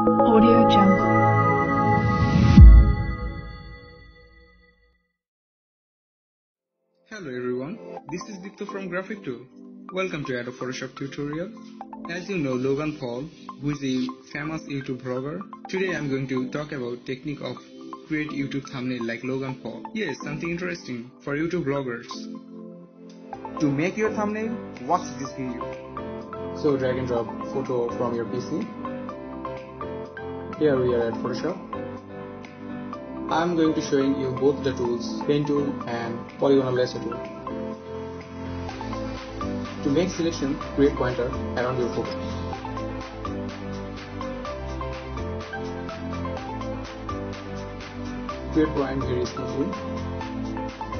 Audio Jungle. Hello everyone, this is Dipto from Graphic2. Welcome to Adobe Photoshop tutorial. As you know, Logan Paul, who is a famous YouTube vlogger, today I'm going to talk about technique of create YouTube thumbnail like Logan Paul. Yes, something interesting for YouTube vloggers. To make your thumbnail, watch this video. So drag and drop photo from your PC. Here we are at Photoshop. I'm going to showing you both the tools, pen tool and polygonal lasso tool. To make selection, create pointer around your photo. Create point very smoothly.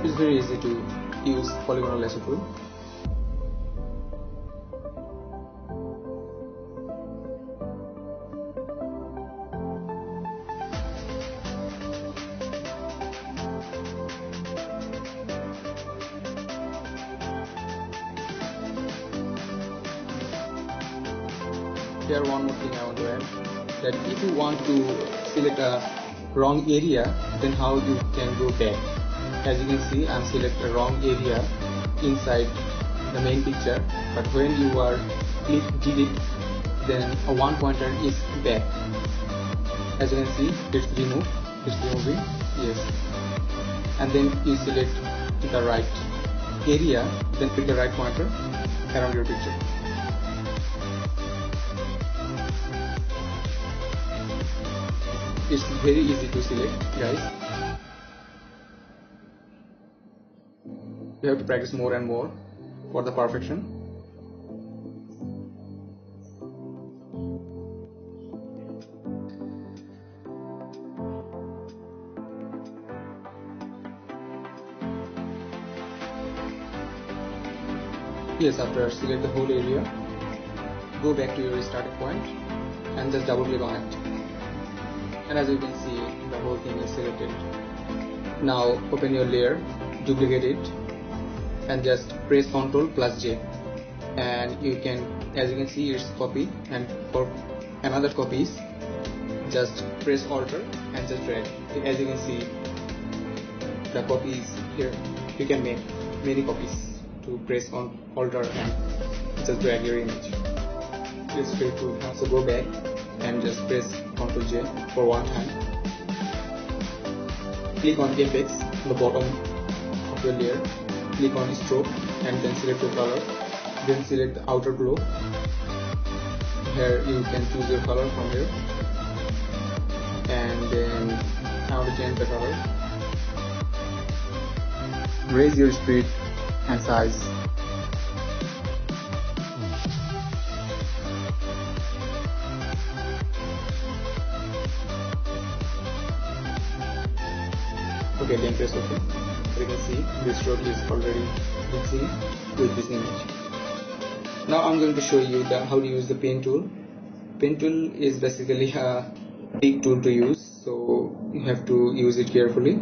It's very easy to use polygonal lasso tool. Here one more thing I want to add that if you want to select a wrong area then how you can go back? As you can see I'm select a wrong area inside the main picture but when you are click delete then a one pointer is back. As you can see it's removed it's removing yes. And then you select the right area then click the right pointer around your picture it's very easy to select guys. You have to practice more and more for the perfection. Yes after select the whole area go back to your starting point and just double click on it and as you can see the whole thing is selected. Now open your layer duplicate it and just press ctrl plus j. And you can as you can see it's copy. And for another copies just press alter and just drag. As you can see the copies here. You can make many copies to press on alter and just drag your image. It's very cool. So go back and just press Ctrl J for one time. Click on Effects on the bottom of your layer. Click on Stroke and then select your color. Then select the outer glow. Here you can choose your color from here. And then I want to change the color. Raise your speed and size okay then press ok you can see this stroke is already mixing with this image. Now i'm going to show you the how to use the pen tool. Pen tool is basically a big tool to use so you have to use it carefully.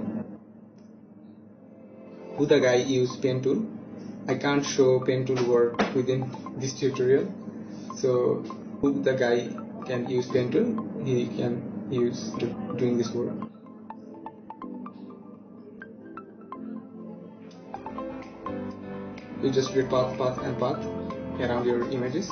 Who the guy use pen tool? I can't show pen tool work within this tutorial. So who the guy can use pen tool? He can use doing this work you just read path, path and path around your images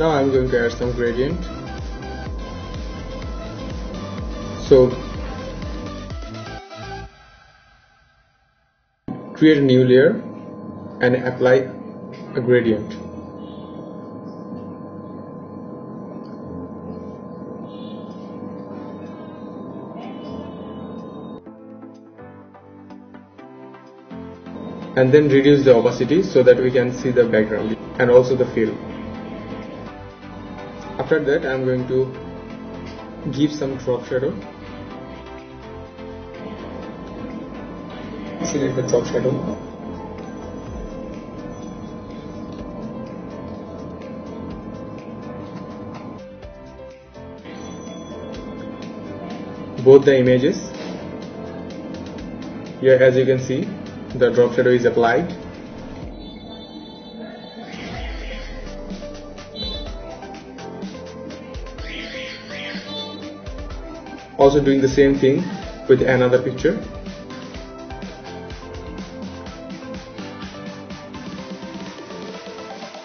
now I'm going to add some gradient. So create a new layer and apply a gradient. And then reduce the opacity so that we can see the background and also the fill after that I'm going to give some drop shadow. Select the drop shadow. Both the images. Here as you can see the drop shadow is applied also doing the same thing with another picture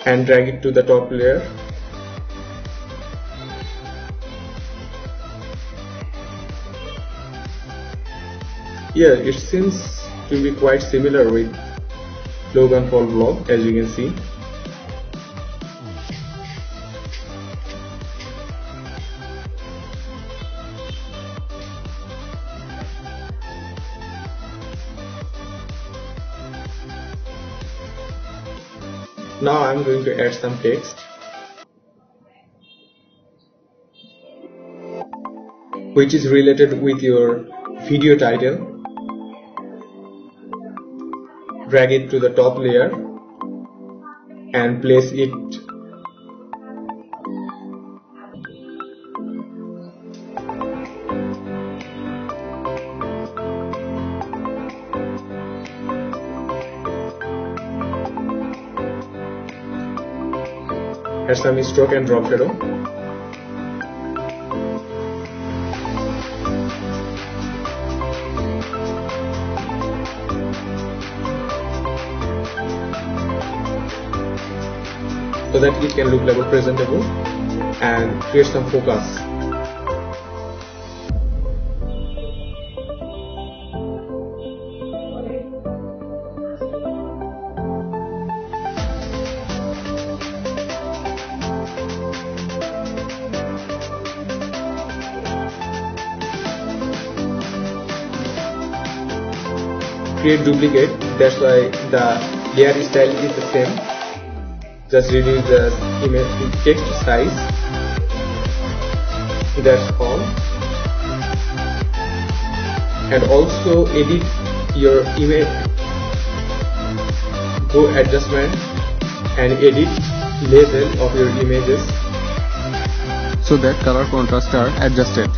and drag it to the top layer here it seems to be quite similar with Logan Paul vlog as you can see. Now I'm going to add some text. Which is related with your video title. Drag it to the top layer and place it add some stroke and drop shadow so that it can look level presentable and create some focus create duplicate. That's why the layer style is the same. Just reduce the image text size. That's all. And also edit your image. Go adjustment and edit label of your images. So that color contrast are adjusted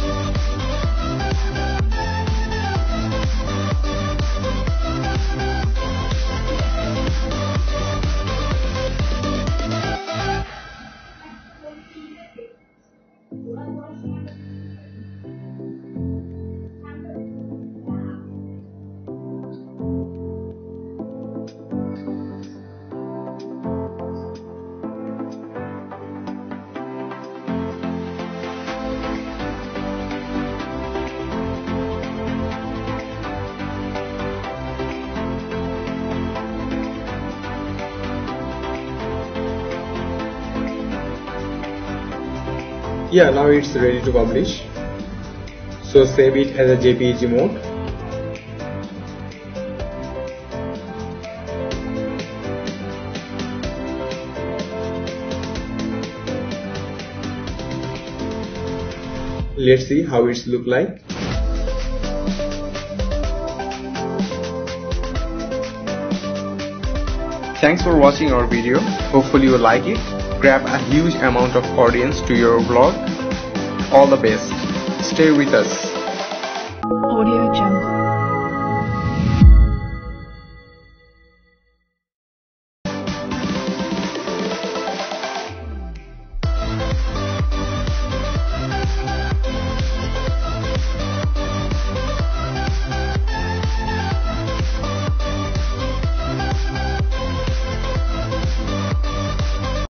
yeah now it's ready to publish. So save it as a jpeg mode. Let's see how it's look like. Thanks for watching our video. Hopefully you like it grab a huge amount of audience to your vlog. All the best. Stay with us.